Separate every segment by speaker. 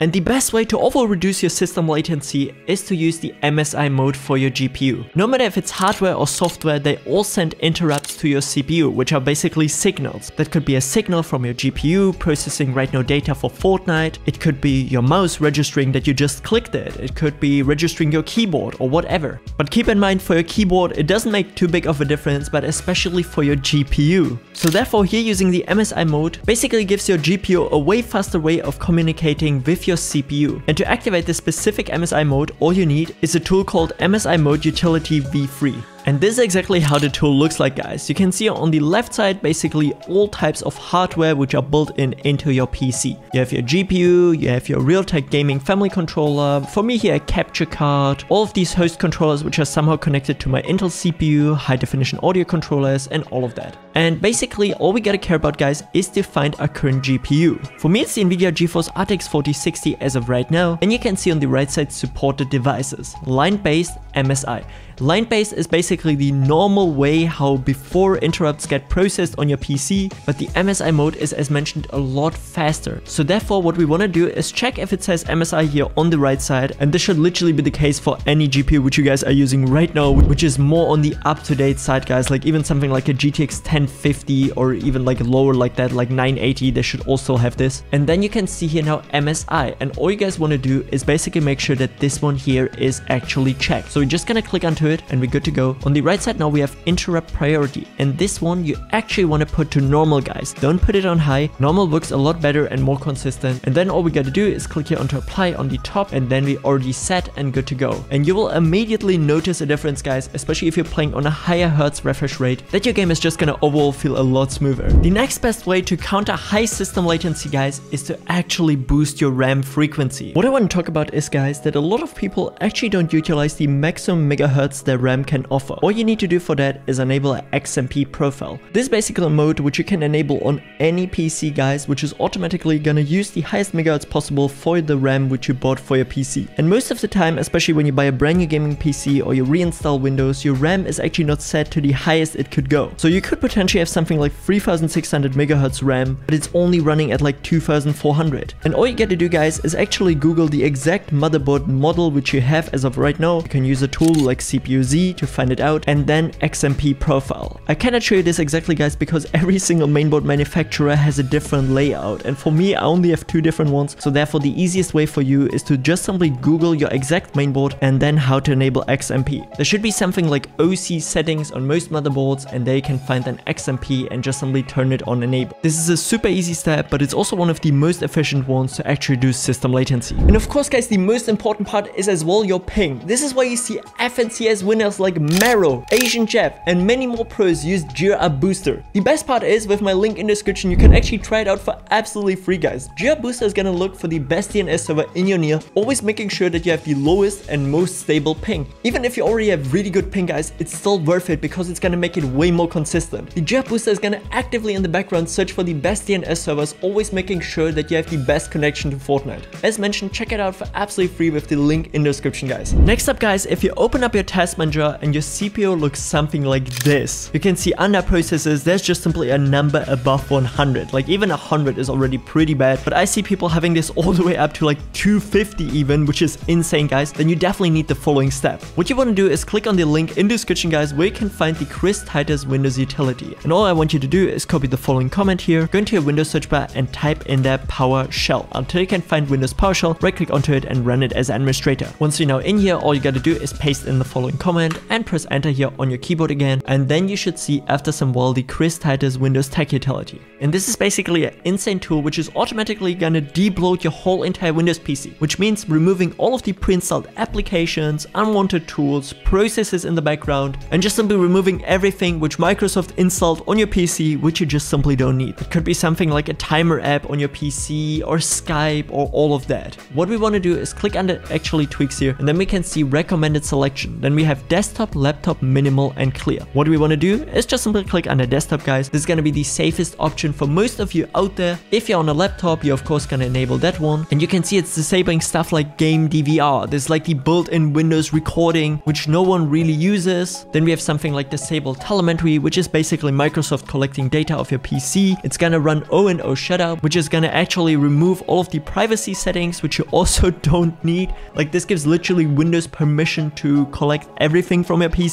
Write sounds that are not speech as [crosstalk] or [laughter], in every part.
Speaker 1: And the best way to overall reduce your system latency is to use the MSI mode for your GPU. No matter if it's hardware or software, they all send interrupts to your CPU, which are basically signals. That could be a signal from your GPU processing right now data for Fortnite, it could be your mouse registering that you just clicked it, it could be registering your keyboard or whatever. But keep in mind for your keyboard, it doesn't make too big of a difference, but especially for your GPU. So therefore here using the MSI mode basically gives your GPU a way faster way of communicating with your CPU. And to activate this specific MSI mode, all you need is a tool called MSI Mode Utility V3. And this is exactly how the tool looks like guys. You can see on the left side basically all types of hardware which are built in into your PC. You have your GPU, you have your Realtek gaming family controller, for me here a capture card, all of these host controllers which are somehow connected to my Intel CPU, high definition audio controllers and all of that. And basically all we gotta care about guys is to find our current GPU. For me it's the Nvidia GeForce RTX 4060 as of right now and you can see on the right side supported devices, line-based MSI. Line-based is basically the normal way how before interrupts get processed on your PC, but the MSI mode is as mentioned a lot faster. So therefore what we want to do is check if it says MSI here on the right side and this should literally be the case for any GPU which you guys are using right now which is more on the up-to-date side guys like even something like a GTX 1050 or even like lower like that like 980 they should also have this and then you can see here now MSI and all you guys want to do is basically make sure that this one here is actually checked. So we're just gonna click onto it and we're good to go. On the right side now we have interrupt priority and this one you actually want to put to normal guys. Don't put it on high. Normal works a lot better and more consistent and then all we got to do is click here onto apply on the top and then we already set and good to go. And you will immediately notice a difference guys, especially if you're playing on a higher hertz refresh rate, that your game is just gonna overall feel a lot smoother. The next best way to counter high system latency guys is to actually boost your RAM frequency. What I want to talk about is guys that a lot of people actually don't utilize the maximum megahertz that RAM can offer. All you need to do for that is enable an XMP profile. This is basically a mode which you can enable on any PC guys which is automatically gonna use the highest megahertz possible for the RAM which you bought for your PC. And most of the time, especially when you buy a brand new gaming PC or you reinstall Windows, your RAM is actually not set to the highest it could go. So you could potentially have something like 3600 megahertz RAM, but it's only running at like 2400. And all you get to do guys is actually Google the exact motherboard model which you have as of right now. You can use a tool like CPU-Z to find it out and then XMP profile. I cannot show you this exactly guys because every single mainboard manufacturer has a different layout and for me I only have two different ones so therefore the easiest way for you is to just simply Google your exact mainboard and then how to enable XMP. There should be something like OC settings on most motherboards and there you can find an XMP and just simply turn it on enable. This is a super easy step but it's also one of the most efficient ones to actually reduce system latency. And of course guys the most important part is as well your ping. This is why you see FNCS winners like Mero, Asian Jeff and many more pros use GearUp Booster. The best part is with my link in the description you can actually try it out for absolutely free guys. GearUp Booster is gonna look for the best DNS server in your near, always making sure that you have the lowest and most stable ping. Even if you already have really good ping guys, it's still worth it because it's gonna make it way more consistent. The GearUp Booster is gonna actively in the background search for the best DNS servers, always making sure that you have the best connection to Fortnite. As mentioned, check it out for absolutely free with the link in the description guys. Next up guys, if you open up your task manager and your CPU looks something like this, you can see under processes, there's just simply a number above 100. Like even 100 is already pretty bad, but I see people having this all the way up to like 250 even, which is insane guys, then you definitely need the following step. What you want to do is click on the link in the description guys where you can find the Chris Titus Windows utility. And all I want you to do is copy the following comment here, go into your Windows search bar and type in there PowerShell. Until you can find Windows PowerShell, right click onto it and run it as administrator. Once you're now in here, all you gotta do is paste in the following comment and press enter here on your keyboard again. And then you should see after some while the Chris Titus Windows Tech utility. And this is basically an insane tool which is automatically gonna debloat your whole entire Windows PC, which means removing all of the pre-installed applications, unwanted tools, processes in the background, and just simply removing everything which Microsoft installed on your PC which you just simply don't need. It could be something like a timer app on your PC or Skype or all of that. What we want to do is click under actually tweaks here and then we can see recommended selection. Then we have desktop, laptop, laptop minimal and clear. What we want to do is just simply click on the desktop guys. This is going to be the safest option for most of you out there. If you're on a laptop, you're of course going to enable that one. And you can see it's disabling stuff like game DVR. There's like the built-in Windows recording, which no one really uses. Then we have something like disable telemetry, which is basically Microsoft collecting data of your PC. It's going to run O&O ShutUp, which is going to actually remove all of the privacy settings, which you [laughs] also don't need. Like this gives literally Windows permission to collect everything from your PC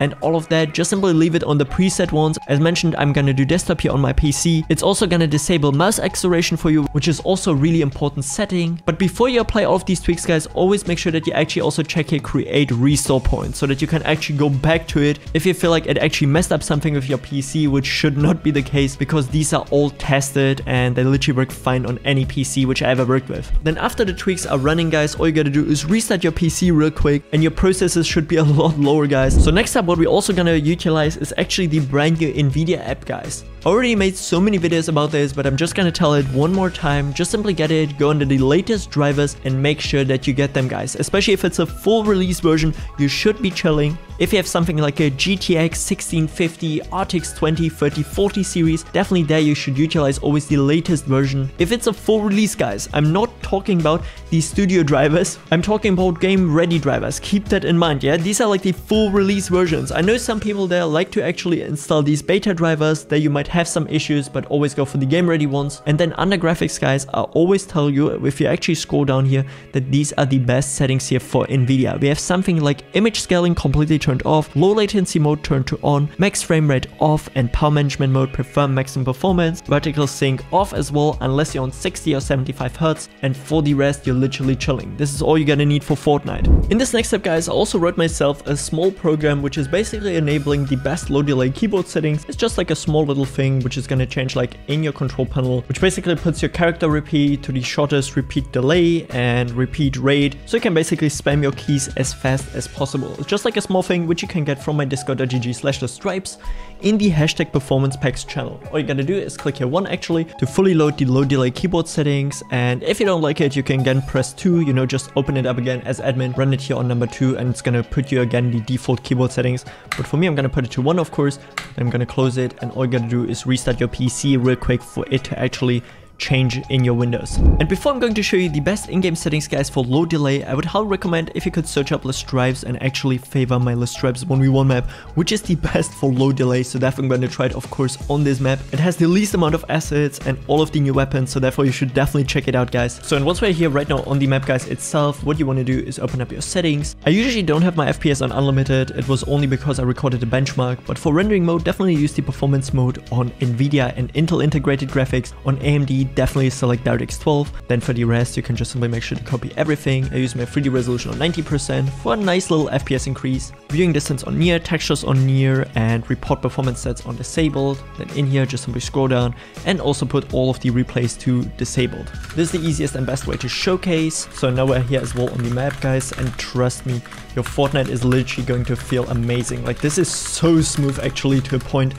Speaker 1: and all of that. Just simply leave it on the preset ones. As mentioned, I'm gonna do desktop here on my PC. It's also gonna disable mouse acceleration for you, which is also a really important setting. But before you apply all of these tweaks, guys, always make sure that you actually also check here create restore point so that you can actually go back to it if you feel like it actually messed up something with your PC, which should not be the case because these are all tested and they literally work fine on any PC which I ever worked with. Then after the tweaks are running, guys, all you gotta do is restart your PC real quick and your processes should be [laughs] a lot lower, guys. So next up, what we're also gonna utilize is actually the brand new NVIDIA app, guys. Already made so many videos about this, but I'm just gonna tell it one more time. Just simply get it, go under the latest drivers and make sure that you get them guys. Especially if it's a full release version, you should be chilling. If you have something like a GTX 1650, RTX 20, 30, 40 series, definitely there you should utilize always the latest version. If it's a full release guys, I'm not talking about the studio drivers, I'm talking about game ready drivers. Keep that in mind, yeah? These are like the full release versions. I know some people there like to actually install these beta drivers, that you might have some issues, but always go for the game ready ones. And then under graphics guys, I always tell you, if you actually scroll down here, that these are the best settings here for NVIDIA. We have something like image scaling completely turned off, low latency mode turned to on, max frame rate off, and power management mode prefer maximum performance, vertical sync off as well, unless you're on 60 or 75 Hz, and for the rest, you're literally chilling. This is all you're gonna need for Fortnite. In this next step guys, I also wrote myself a small program which is basically enabling the best low delay keyboard settings. It's just like a small little thing which is gonna change like in your control panel, which basically puts your character repeat to the shortest repeat delay and repeat rate, so you can basically spam your keys as fast as possible. Just like a small thing which you can get from my discord.gg slash lestripez in the hashtag performance packs channel. All you gotta do is click here one actually to fully load the low delay keyboard settings and if you don't like it you can again press 2, you know just open it up again as admin, run it here on number 2 and it's gonna put you again the default keyboard settings but for me I'm gonna put it to 1 of course, I'm gonna close it and all you gotta do is restart your PC real quick for it to actually change in your windows. And before I'm going to show you the best in-game settings guys for low delay, I would highly recommend if you could search up LeStripeZ and actually favor my LeStripeZ 1v1 map, which is the [laughs] best for low delay, so therefore I'm going to try it of course on this map. It has the least amount of assets and all of the new weapons, so therefore you should definitely check it out guys. So and once we're here right now on the map guys itself, what you want to do is open up your settings. I usually don't have my FPS on unlimited, it was only because I recorded a benchmark, but for rendering mode definitely use the performance mode on Nvidia and Intel integrated graphics on AMD definitely select DirectX 12. Then for the rest, you can just simply make sure to copy everything. I use my 3D resolution on 90% for a nice little FPS increase. Viewing distance on near, textures on near, and report performance sets on disabled. Then in here, just simply scroll down and also put all of the replays to disabled. This is the easiest and best way to showcase. So now we're here as well on the map, guys, and trust me, your Fortnite is literally going to feel amazing. Like this is so smooth actually to a point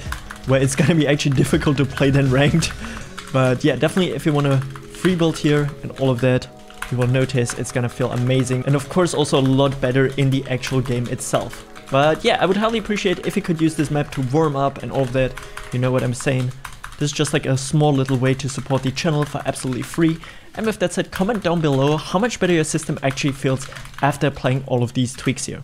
Speaker 1: where it's gonna be actually [laughs] difficult to play than ranked. But yeah, definitely if you want to free build here and all of that, you will notice it's gonna feel amazing. And of course also a lot better in the actual game itself. But yeah, I would highly appreciate if you could use this map to warm up and all of that. You know what I'm saying. This is just like a small little way to support the channel for absolutely free. And with that said, comment down below how much better your system actually feels after applying all of these tweaks here.